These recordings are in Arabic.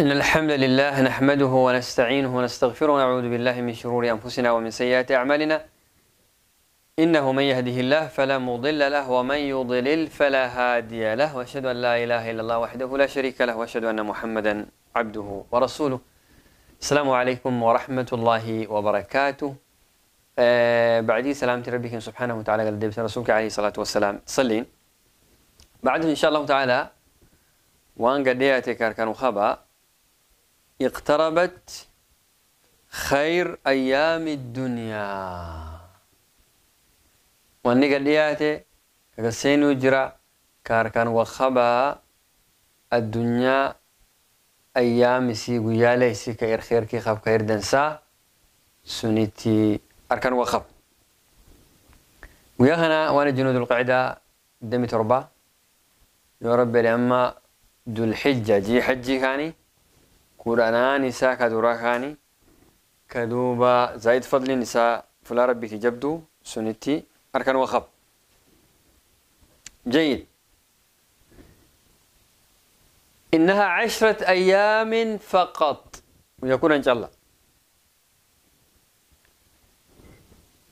إن الحمد لله نحمده ونستعينه ونستغفره ونعوذ بالله من شرور أنفسنا ومن سيئات أعمالنا. إنه من يهده الله فلا مضل له ومن يضلل فلا هادي له. وأشهد أن لا إله إلا الله وحده لا شريك له وأشهد أن محمدا عبده ورسوله. السلام عليكم ورحمة الله وبركاته. آه سلامة ربك سبحانه وتعالى قال رسولك عليه الصلاة والسلام. صلين بعد إن شاء الله تعالى وان قد كان خبأ اقتربت خير أيام الدنيا. وأني قد ياتي كسين يجرى كاركان وخبا الدنيا أيام سي قيالي سي كير خير كي خب كير دنسا سنتي أركان وخب. ويا وأنا جنود القعدة دمي تربة يا رب لما ذو الحجة جي حجي كاني كورانا نساء كدورا كاني كدوبا زايد فضل نساء فلا ربي تجبدو سنتي أركان وخب جيد إنها عشرة أيام فقط ويكون إن شاء الله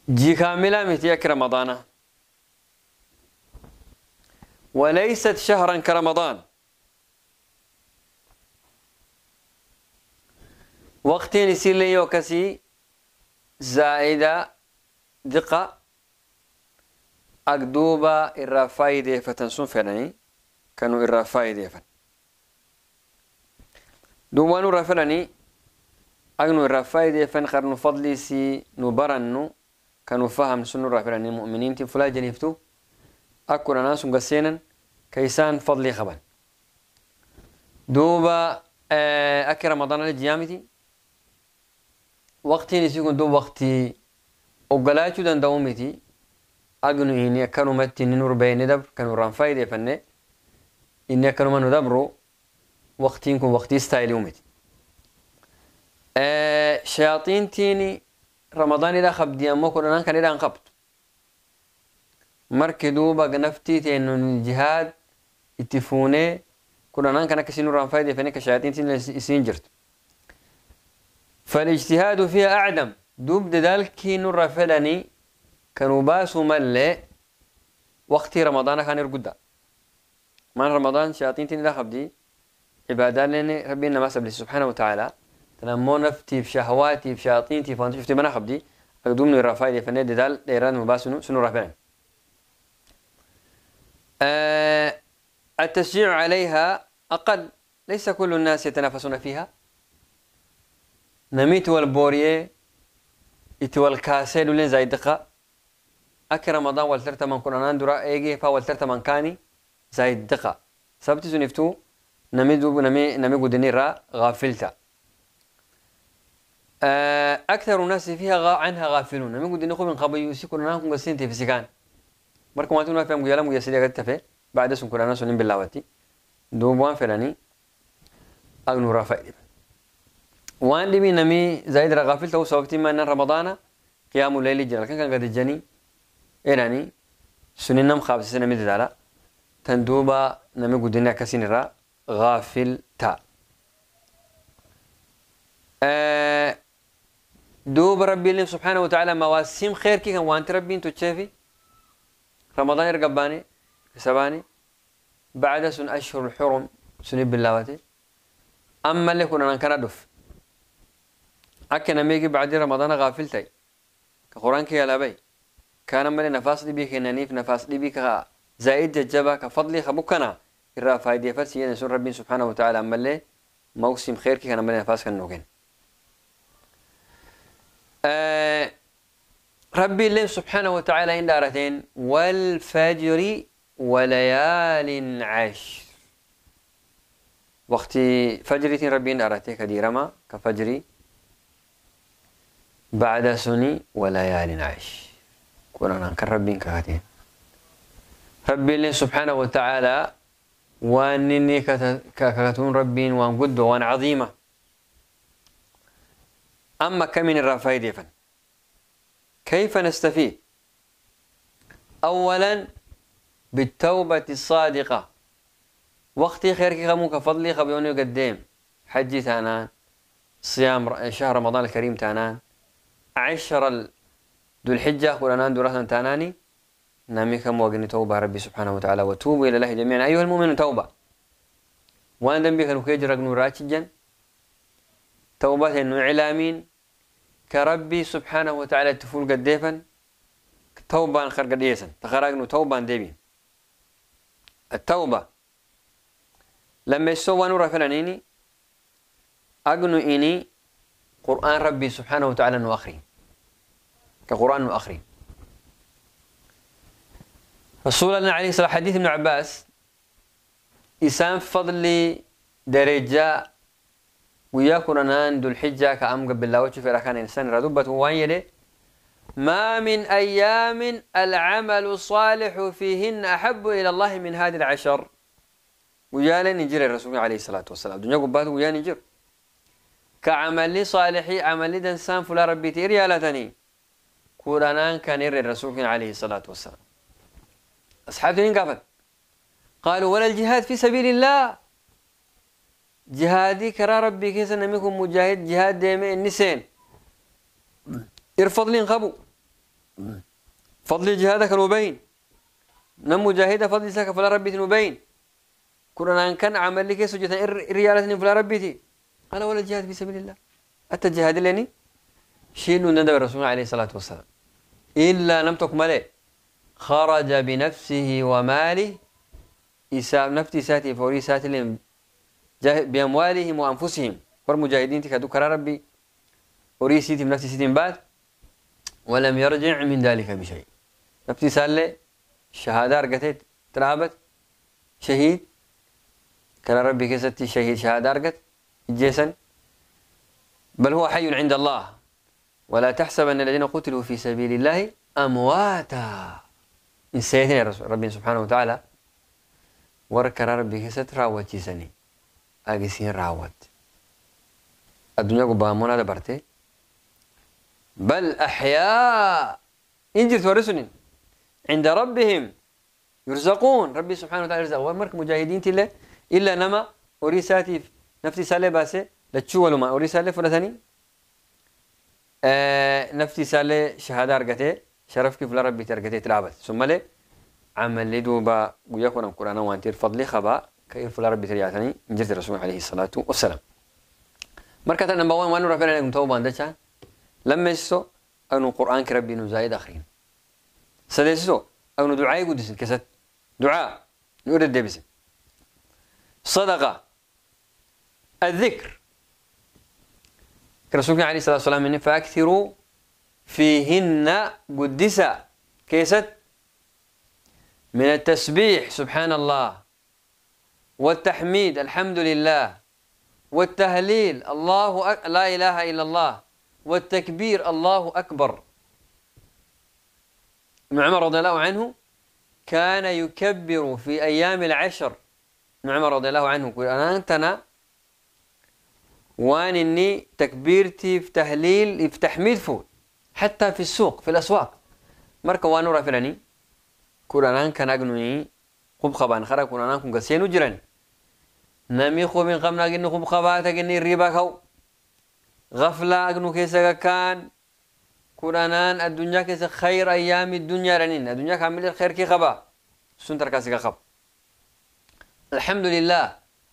جي كاملة متيك رمضان وليست شهرا كرمضان وقتي نسير لي يوكسي زائدة دقة. أقدوبة إرا فايدة فتنسون فلاني كانوا إرا فايدة فن دوبانو رفلاني أغنو إرا فايدة فن خرنو فضلي سي نبرنو كانوا فهم سنو رفلاني مؤمنين. تفلا جنيفتو أكو ناس قسينا كيسان فضلي خبان دوبا أكي رمضان الجيامتي وقتين يسيكون دو وقتي. وقلاتو دان دومتي. أغنو إني كانوا متي نور بين دبر كانوا ران فايدة فنة إني كانوا منو دبرو وقتين كون وقتي ستايل يومتي آه شياطين تيني. رمضان إذا خبدي أمو كنا كان إذا انقبت marki duuba naftiiteenun jihaad itti fuunee kudhanaan kan akka isin nurraan faayideeffanii akka shayaaxiin isiin jirtu فالاجتهاد فيها أعدم. دوب دالك نور فلاني كانوا باسوا ملة وقت رمضان كان يرقد ما رمضان شياطين تني لا خبدي عبادات لأن ربنا ما سبلي سبحانه وتعالى تنمو نفتي في شهواتي في شياطينتي فانت شفتي بنا خبدي؟ أقدم نور فايدة فني دال ديران مباسنو سنو رفلاني آه التشجيع عليها أقل. ليس كل الناس يتنافسون فيها. نميت والبوريه إتي والكاسي دولين زي دقة أكي رمضان والترتا من كنا نندرا إيجي فا والترتا من كاني زي دقة سبتي سنفتو نمي دوب نمي نمي قدني را غافلتا. آه أكثر الناس فيها غا عنها غافلون. نمي قدني خو من قبل يوسي كنا نكون قسين في سكان wanti nuna fem guyala muya sidi agatti tafe baada sun kurana sunin bilaawati duub waan fedhanii agnuraa وان دي نمي زايد رغافل تو سوقتي ما ان رمضان قيام الليل جل كان قد جني. إيراني. سنن نم خابس سنة مد دالا. تندوبا نمي قدنا كسين را. غافل تا. أه دوب ربي اللي سبحانه وتعالى مواسم خير كي كان وانت ربي انتو تشافي. رمضان يرقباني. سباني بعد سن أشهر الحرم. سنب بالله أما اللي كنا ننكر دف أكنا ميجي بعد رمضان غافلتي كقرآن كي بي. كان مالي نفاس دي بيك ننيف نفاس دي بيك زائد ججبا كفضلي خبكنا إرى فايدة فرسي ينسون ربي سبحانه وتعالى أما موسم خير كي كان مالي نفاس كنوكين أه ربي الله سبحانه وتعالى إن دارتين. والفجر وليال عشر. وقت فجرتين ربي إن دارتين كديرما. كفجري بعد سني وليال عشر كنا ننكر ربي كهاتين ربي الله سبحانه وتعالى وانني ككتون ربي وأن قد وأن عظيمة. أما كمن الرافايد فن كيف نستفيد أولا بالتوبة الصادقة. وقتي خير كي خمو كفضلي خبيوني قدام حجي تانان. صيام شهر رمضان الكريم تانان. عشر ذو الحجة قرآن دراسة تاناني. نامي كم وقني توبة ربي سبحانه وتعالى. وتوبوا إلى الله جميعا. أيها المؤمنون توبة. وأن ذنبي كانوا كيجرق نوراتجا توبة إنه إعلامين. كربي سبحانه وتعالى تفول قديفا توبة خرق ديسا تخرجنا توبة ديبي التوبة. لما يسوى نور فلانيني أقنو إني قرآن ربي سبحانه وتعالى نؤخرين كقرآن رسول الله عليه الصلاة حديث ابن عباس إسام فضل درجة وياكل أنان ذو الحجة كأم قبل الله وشوف ركان إنسان ردبة وين ما من أيام العمل الصالح فيهن أحب إلى الله من هذه العشر. ويا نجر الرسول عليه الصلاة والسلام. الدنيا قبات ويا نجر كعمل صالح عمل إنسان فلا ربي تيري على ثاني قرآن كان الرسول عليه الصلاة والسلام. أصحابه قافت قالوا ولا الجهاد في سبيل الله. جهادي كرا ربي كيس نميكم مجاهد جهاد ديمي النسين. ارفض لين خبو فضل جهادك المبين نم مجاهد فضل ساك فلا ربي تنبين كنا كان عمل لك سجدة ريالة فلا ربي قال ولا الجهاد في سبيل الله. أتى الجهاد لني؟ شيء ندب الرسول عليه الصلاة والسلام. إلا لم تكمله خرج بنفسه وماله إساب نفتي ساتي فوري ساتي بأموالهم وأنفسهم. والمجاهدين تكادو كرا ربي. أوري سيتي بنفسي سيتي بعد. ولم يرجع من ذلك بشيء. نفتي سالة شهادة أرقتت ترابت شهيد. كان ربي كستي شهيد شهادة أرقت. جيسا. بل هو حي عند الله. ولا تحسب أن الذين قتلوا في سبيل الله أمواتا. إن سيدنا ربي سبحانه وتعالى وركر ربي كست راوت جيسني أجسين راوت الدنيا قبامونا دبرتي. بل أحياء. إنجل تورسنين عند ربهم يرزقون. ربي سبحانه وتعالى يرزق. ومرك مجاهدين تلا إلا نما أوريساتي نفتي سالة باسة لتشو ما أوريسالة فرثني آه نفتي سالة شهادة أرقته شرف كيف لربي ترقته تلعبت. ثم لي عمل لي دوبا ويكون القرآن وانتير فضلي خبا كيف لربي تريعتني من جزء الرسول عليه الصلاة والسلام. مركز نمبر 1 وانو رفعنا لكم توبة دچان لما يسو أنو قرآن كربي نزايد آخرين. سدسو أنو دعاء قدس كست. دعاء نور الدبس صدقة الذكر رسولنا عليه الصلاة والسلام من فأكثروا فيهن قدسا كيست من التسبيح سبحان الله والتحميد الحمد لله والتهليل الله أك... لا إله إلا الله والتكبير الله أكبر ابن عمر رضي الله عنه كان يكبر في أيام العشر ابن عمر رضي الله عنه يقول أنا أنتنا وان إني تكبيرتي في تهليل في تحميد فول حتى في السوق في الأسواق. مركا وانو رافلاني كل أنا كان أغنوني خب خبان خرا كل أنا كن قسينو جراني نمي خوبين قمنا جن خوب خباتا جن ريبا خو. غفلة أجنو كيسا كان. قرآنان الدنيا كيسا خير أيام الدنيا رنين الدنيا كامل الخير كي خبا. سنتر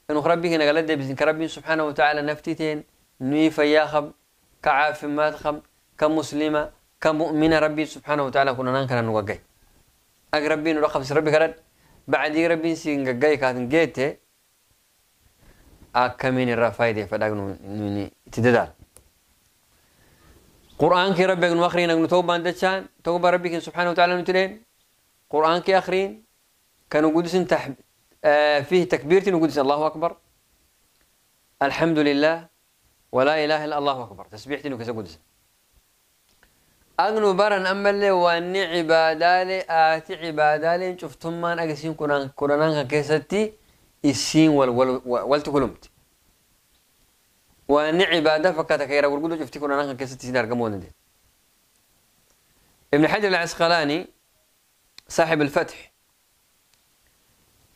إنه ربي هنا قال بزين كربي سبحانه وتعالى نفتيتين. نوي فيا خب كعاف ما خب كمسلمة كمؤمنة. ربي سبحانه وتعالى كنا نانكنا نوقعي أقربي نرقب ربي كرد بعد ربي سينقعي كاتن جيته faayidee fadhaagnu nuni itti dadaal قرآن كي ربك نوخرين أغنو توبة دتشان توبة ربك سبحانه وتعالى نتلين. قرآن كي أخرين. كانوا قدس فيه تكبيرة وقدس الله أكبر. الحمد لله ولا إله إلا الله أكبر. تسبيحتي وكذا قدس أغنو برن أمل وأني عبادالي آتي عبادالي. شفتم من أقسين قرآن قرآن كيستي السين وال وال والتكلمت وأن عبادة فكات كيرا ورقودو شفتي كنا نحن كيست سيدار قمونا دي. ابن حجر العسقلاني صاحب الفتح.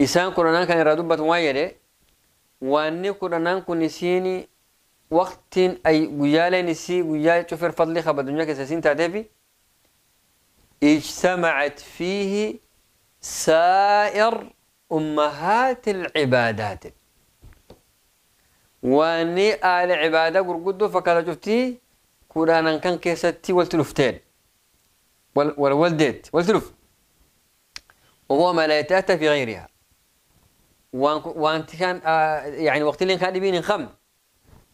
إسان كنا كان يرادو بتوايرة واني كنا كن سيني وقت أي قيالة نسي قيالة شوفر فضلي خبر الدنيا كساسين تعتفي اجتمعت فيه سائر أمهات العبادات واني آل عبادة قرقدو فكذا شفتي كورانا كان كيستي والتلفتين والولدت والتلف وهو ما لا يتأتى في غيرها وانت كان آه يعني وقت اللي كان يبين خم.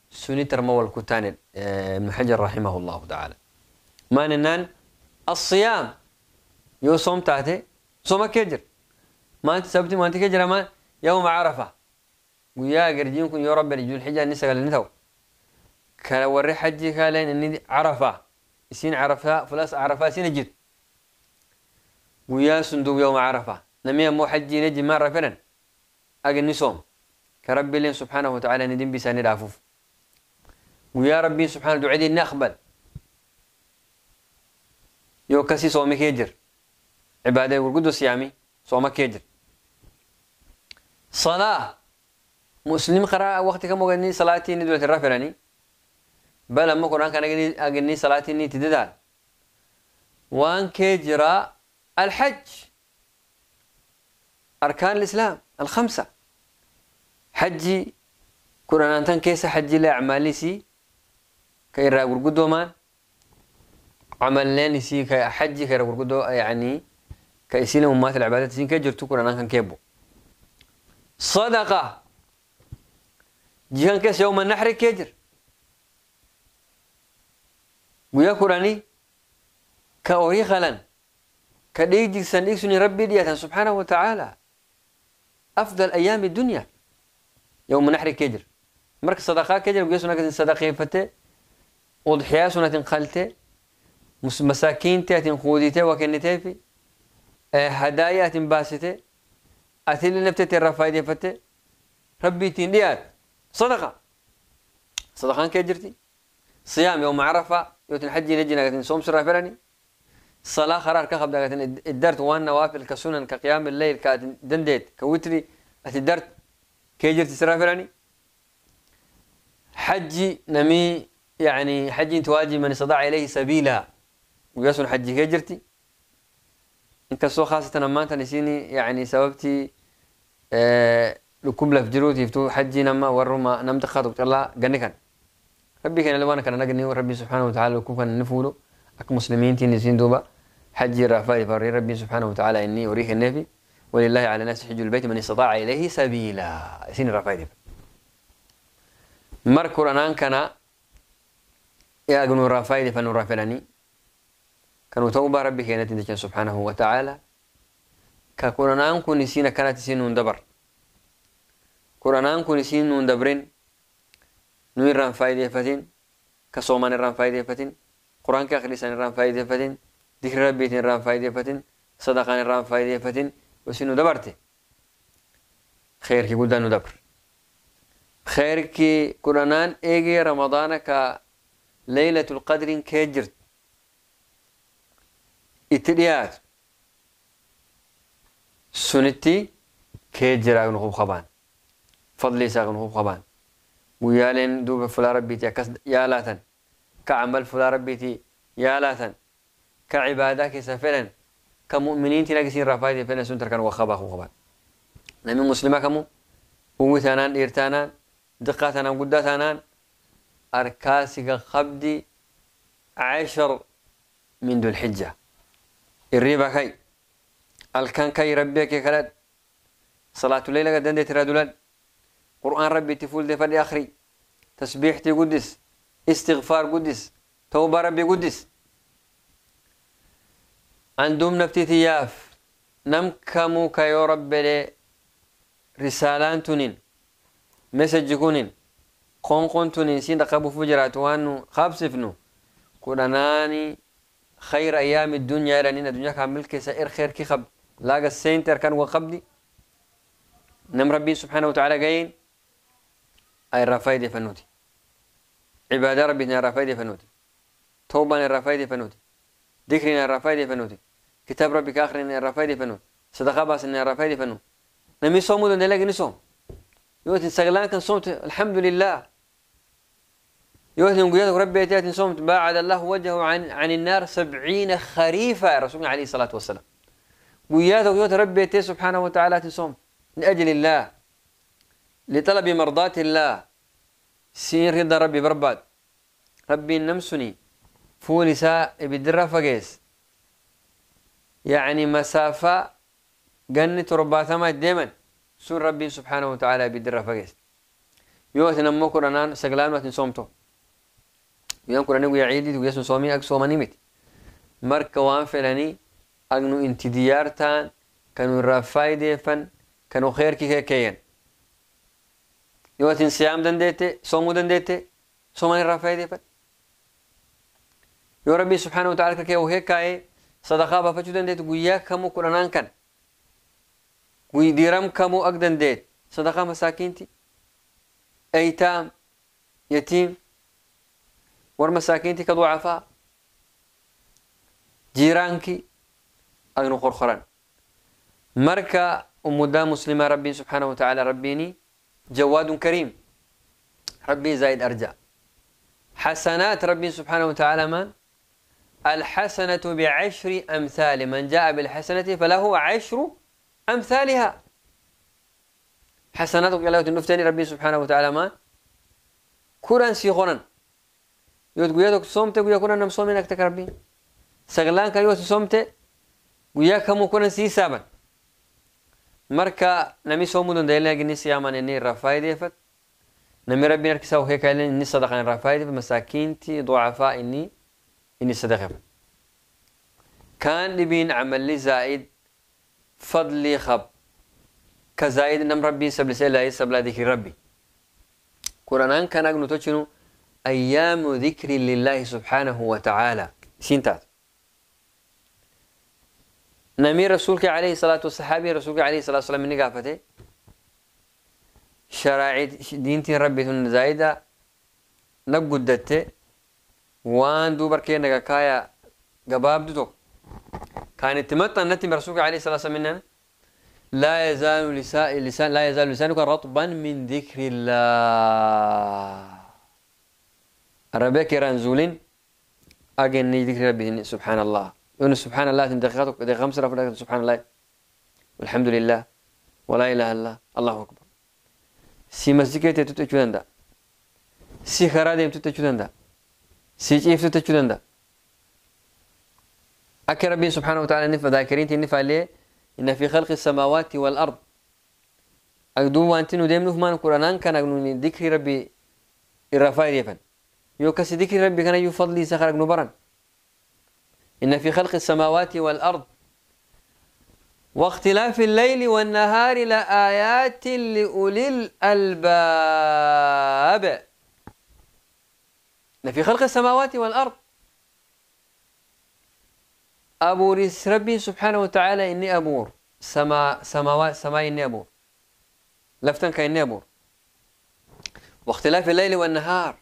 سني ترمى الكتان آه، ابن حجر رحمه الله تعالى. ما ننان الصيام. يو صوم تاتي صوم كجر. ما انت سبتي ما انت كجر ما يوم عرفة. ويا قرجين كن يا رب رجول حجة نسا قال نتو كلا وري حجي كالين اني عرفة. سين عرفة فلاس عرفة سين جد. ويا صندوق يوم عرفة. نمي مو حجي نجي مرة فلن أجن نسوم كرب الله سبحانه وتعالى ندم بسان رافوف ويا ربي سبحانه دعدي نقبل يو كسي صومي كيجر عبادة والقدس يامي صومك كيجر صلاة. مسلم قرأ وقت كم وغني صلاتي ندوة الرافراني بل أما قرآن كان أغني صلاتي ني تددال وان كيجرا الحج. أركان الإسلام الخمسة. حجي قرآن أنتن كيس حجي لأعمالي سي كيرا قرقدو مان عمل لين سي كحجي كيرا قرقدو يعني كيسيل أمات العبادات سين كيجرتو قرآن كان كيبو. صدقة. جيهان كيس يوم النحر كيجر. ويا قرآني كأوري خلن كديك ديك سنيك سني ربي ديتا سبحانه وتعالى. أفضل أيام الدنيا. يوم النحر كيجر مرك صدقاء كيجر ويا سنة صدقة فتة أضحية سنة خلته مساكين تاتين خوديته وكنته في. هدايا تنباسته أثيل نبتة الرفايدة فتة ربي تنديات صدقة صدقان كيجرتي صيام يوم عرفة يوتن حجي نجينا قتن صوم سرع فراني صلاة خرار كخب دقتن الدرت وان نوافل كسنن كقيام الليل كاتن دنديت كوتري أتدرت. كيجرتي سرع فراني حجي نمي يعني حجي تواجي من استطاع إليه سبيلا. ويسون حجي كيجرتي إن كسو خاصة ما نسيني يعني سببتي آه لكم لفجرو تفتو حجي نما ورما نمت خاطب. الله غني كان. ربي كان لوانا كان نغني ربي سبحانه وتعالى لكم كان نفولو. أك مسلمين تي نسين دوبا. حجي رافاي فري ربي سبحانه وتعالى إني أريك النبي ولله على الناس حج البيت من استطاع إليه سبيلا. سين رافاي دي. مر قرآن كان يا أغنو رافاي دي فنو رافلاني كانوا توبة ربي كانت سبحانه وتعالى. كقرآن كن نسينا كانت سين دبر. قرآن كن سين دبرين. نوي ران فتين. كصومان ران فتين. قرآن كأخلصان ران فايدة فتين. ذكر ربي ران فايدة فتين. صدقان ران فتين. وسينو دبرته خير كي قلنا ندبر خير كي قرآن إيجي رمضان كا ليلة القدر كيجرت اتديات سنتي كيجرا نخوب خبان. فضلي ساغن هو خبان. ويالين دوب فلا ربيتي كس يالاتن كعمل فلا ربيتي يالاتن كعبادة سفلا كمؤمنين تلاقي رفايدي فين سنتر كان وخبا خبان نمي مسلمة كمو قوتانان إرتانان دقاتانان قداتانان أركاسك خبدي عشر من ذو الحجة. الريبا كي الكان كي ربيك كلاد صلاة الليل قد دندت ردولان قرآن ربي تفول دي فدي أخري تسبيح تي قدس استغفار قدس توبة ربي قدس. عندهم نفتي ثياف نم كمو كيو رب لي رسالان تنين مسج كونين قون قون تنين سين قبو فجرات وانو خابسفنو. كوراناني خير أيام الدنيا لأننا الدنيا كامل كيسا خير كي خب. لاقى السينتر كان وقبلي نم ربي سبحانه وتعالى قاين أي رفايد فنوتي. عبادة ربنا رفايد فنوتي. توبة رفايد فنوتي. ذكرنا رفايد فنوتي. كتاب ربك آخرنا رفايد فنوتي صدقة باس رفايد فنوتي نمي صومو دون دلق نسوم يوتن سغلان كان صمت الحمد لله. يوتن قيادك ربي يتاتي صمت باعد الله وجهه عن عن النار سبعين خريفا رسولنا عليه الصلاة والسلام. قيادك يوت ربي يتاتي سبحانه وتعالى تصوم لأجل الله. لطلب مرضات الله. سين رضا ربي برباد. ربي نمسني. فولي سا بدرا فقيس. يعني مسافة قنت رباتما ديما سن ربي سبحانه وتعالى بدرا فقيس يوت نمو قرنان سقلان واتن صومتو يوم قرنان ويا عيدي ويسن صومي أك صومني مت مرك وان فلاني أغنو انت ديارتان كانوا رافايدي فن كانوا خير كي كيين يوتين صيام دنديتي صومو دنديتي صومني رافايدي فن يو ربي سبحانه وتعالى كي وهيك صدقة بفتشو دنديت؟ ويا كمو قرنان كان. وي ديرم كمو أقدن ديت صدقة مساكينتي. أيتام يتيم. ور مساكينتي كضعفاء جيرانكي أغنو خرخران مركا أمدا مسلمة ربي سبحانه وتعالى ربيني جواد كريم. ربي زايد أرجع حسنات ربي سبحانه وتعالى من الحسنة بعشر أمثال. من جاء بالحسنة فله عشر أمثالها. حسناتك الله تنفتني ربي سبحانه وتعالى ما كوران سيخونا يوت قيادك صومت قيا كوران نم صومين أكتك ربي. سغلان كيوت صومت قيا كمو كوران سي سابن مركا نمي صومو دون ديلا جني سيامان إني رفاي ديفت. نمي ربي نركسا وهيك إني صدقا رفاي ديفت. مساكينتي ضعفاء إني إني صدقة كان لبين عمل لي زائد فضلي خب. كزائد نم ربي سبل سيلا سبلا ذكر ربي. قرآن كان أقنو تشنو أيام ذكر لله سبحانه وتعالى. سينتات. نمي رسولك عليه الصلاة والصحابي رسولك عليه الصلاة والسلام من قافته. شرائع دينتي ربي زايدة نقدته وان دوبر كينا كايا قباب دوتو كانت تمتن نتي رسولك عليه الصلاة والسلام لا يزال لسان لسان لا يزال لسانك رطبا من ذكر الله. ربك رنزولين أجن ذكر ربي سبحان الله. يقول سبحان الله. دقيقتك دقيقة خمس رفع سبحان الله. والحمد لله. ولا إله إلا الله. الله أكبر. سي مسجد تتجودن دا سي خرادم تتجودن دا سيجيف تتجدن أكي ربي سبحانه وتعالى نفى ذاكرين تنفى ليه؟ إن في خلق السماوات والأرض. أقدو وانتنو ديم نفمان القرآن كان أقنوني ذكر ربي الرفاير يفن يوكس ذكر ربي كان يفضلي سخر أقنو إن في خلق السماوات والأرض. واختلاف الليل والنهار لآيات لأولي الألباب. في خلق السماوات والأرض. أبور ربي سبحانه وتعالى إني أبور. سما سماوات سماء إني أبور. لفتن كإني أبور. واختلاف الليل والنهار.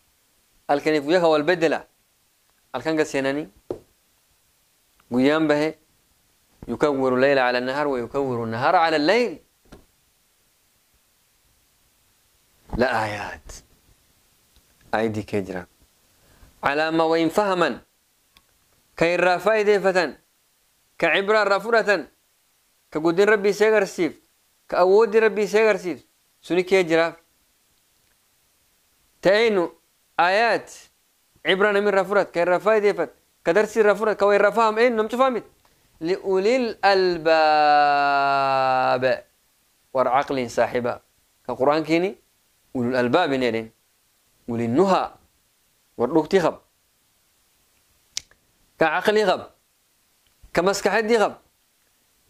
الكنف يها والبدلة الكن قسيناني قيام به يكور الليل على النهار ويكور النهار على الليل. لا آيات. أيدي كجرا على ما وين فهما كيرا فايدة فتن كعبرة رفرة كقدين ربي سيغر سيف كأود ربي سيغر سيف. سوني كي جراف تأينو آيات عبرة من رفرة كيرا فايدة فت كدرسي رفرة كوين رفهم إيه نمت فهمت. لأولي الألباب ورعقل صاحبة كقرآن كيني؟ أولي الألباب نيرين. أولي النهى. وردوكتي خب كعقلي خب كمسكحدي خب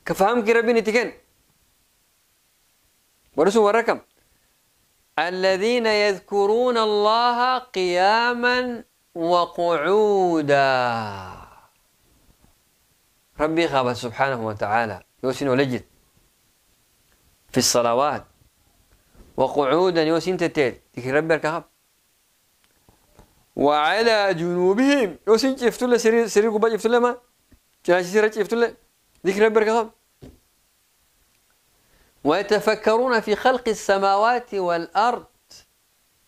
كفهم ربي نتكن ورسو وركم. الذين يذكرون الله قياما وقعودا. ربي خاب سبحانه وتعالى. يوسين ولجد. في الصلوات. وقعودا يوسين تتيت. ربي الكهب وعلى جنوبهم. يوسين شفتوا له؟ سرير سرير قبا شفتوا له ما؟ جاهز سرير شفتوا له؟ ذكر ربك خاب ويتفكرون في خلق السماوات والأرض.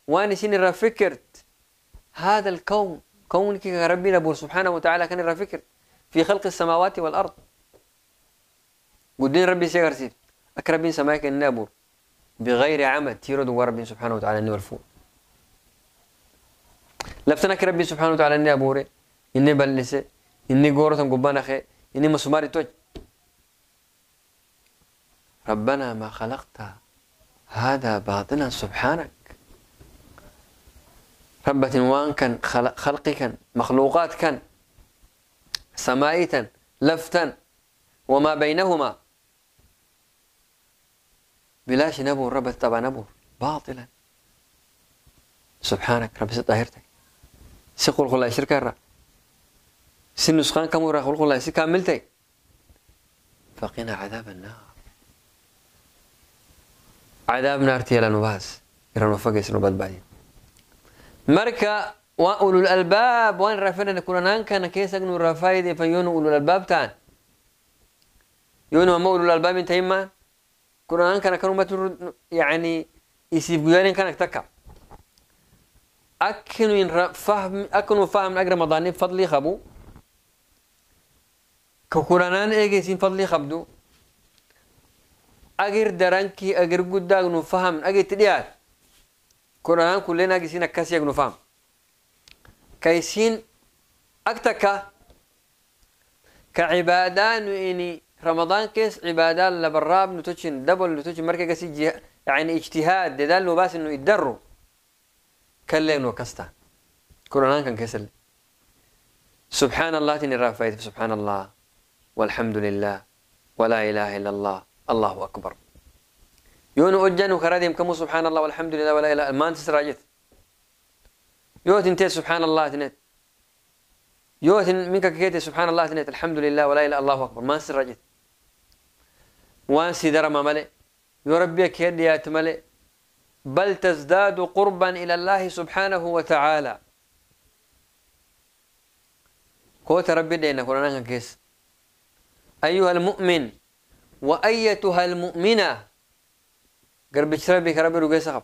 وأنا سين فكرت؟ هذا الكون. كونك ربنا بور سبحانه وتعالى كان فكر في خلق السماوات والأرض. قدين ربي سيغرسيف أكربين سماك النابور بغير عمد تيرد ربي سبحانه وتعالى النور فوق لفتنا ربي سبحانه وتعالى النابوري إني بلسي إني قورة قبانا خي إني مسماري توج. ربنا ما خلقت هذا باطلا سبحانك. ربة وان كان خلقي كان مخلوقات كان سمائتا لفتا وما بينهما. بلاش نبور رب طبعا نبور باطلا. سبحانك رب ستطهرتك. سيقول الله شركة سن نسخان كم ورا خلق الله كاملتك فقنا عذاب النار. عذاب نار تيلا نباس. يرى نفقس نبات بعدين. مركا وأولو الألباب. وين رفنا نكون نانكا نكيسك نور فايدة فيونو أولو الألباب تان. يونو أما أولو الألباب انت إما كنا نانكا نكون يعني يسيب أكنو فهم أكنو فهم أجر مضاني فضلي خبو. كقرآن إيجي سين فضلي خبدو. أجر درانكي أجر قدام فهم. أجر تديات. قرآن كلنا جسين أكاسي أجنو فهم. كيسين أكتكا. كعبادان إني رمضان كيس عبادات لبراب نتوشن دبل نتوشن مركز يعني إجتهاد دال باس إنه يدروا كلين وكستا. قرآن كان كسل. سبحان الله تني رافايت سبحان الله. والحمد لله. ولا إله إلا الله. الله أكبر. يونو أجن وكراديم كمو سبحان الله والحمد لله ولا إله. ما أنت سراجت. يوت انت سبحان الله تنت. يوت منك كيت سبحان الله تنت. الحمد لله ولا إله. الله أكبر. ما سراجت. وان سيدر ما ملئ يربي كيد يا تملئ بل تزداد قربا إلى الله سبحانه وتعالى. كوت ربي دينا قرآن كيس. أيها المؤمن وأيتها المؤمنة. قربتش ربي كربي رقي سخب.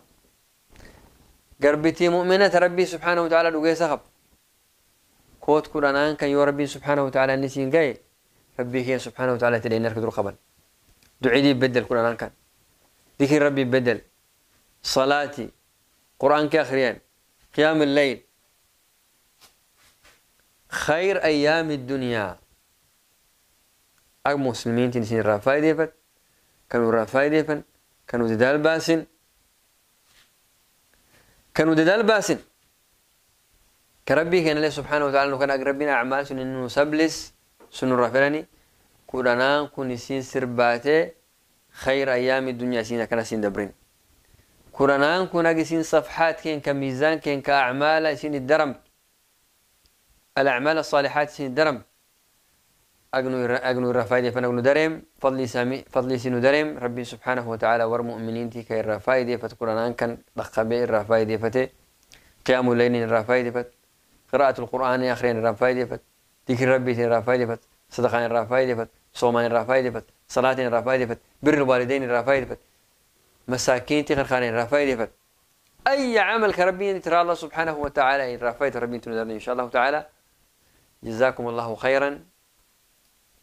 قربتي مؤمنة ربي سبحانه وتعالى رقي سخب. كوت قرآن كان يو ربي سبحانه وتعالى نسين قاي ربي كي سبحانه وتعالى تدين نركض قبل دعيدي بدل قرآن كان. ذكر ربي بدل. صلاتي قرآن كأخريان قيام الليل. خير أيام الدنيا. أك مسلمين تنسين رافاي ديفت كانوا رافاي ديفن كانوا ددال باسن كانوا ددال باسن كربي كان الله سبحانه وتعالى كان أقربنا أعمال سن إنه سبلس سن رافرني كورانا كون سين سرباتي خير أيام الدنيا سين كان سين دبرين. كورانا كون أجسين صفحات كين كميزان كين كأعمال سين الدرم. الأعمال الصالحات سين الدرم. أجنو أجنو الرفايدة فنقول درم فضلي سامي فضلي سينو درم ربي سبحانه وتعالى ورمؤمنين تي كي الرفايدة فتقرآن كان دقبي الرفايدة فت. قيام الليل الرفايدة فت. قراءة القرآن آخرين الرفايدة فت. ذكر ربي الرفايدة فت. صدقان الرفايدة فت. صومان الرفايدة فت. صلاة الرفايدة فت. بر الوالدين الرفايدة فت. مساكين تي خرخان الرفايدة فت أي عمل كربي ترى الله سبحانه وتعالى الرفايدة ربي إن شاء الله تعالى. جزاكم الله خيرا.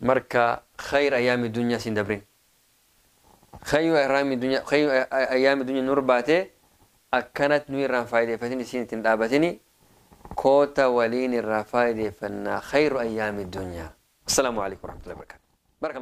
مركا خير أيام الدنيا سندبرين. خير أيام الدنيا خير أيام الدنيا نور باتي. أكنت نوير رافايدة فتني سين تندابتني. كوتا ولين الرافايدة فنا خير أيام الدنيا. السلام عليكم ورحمة الله وبركاته. بارك الله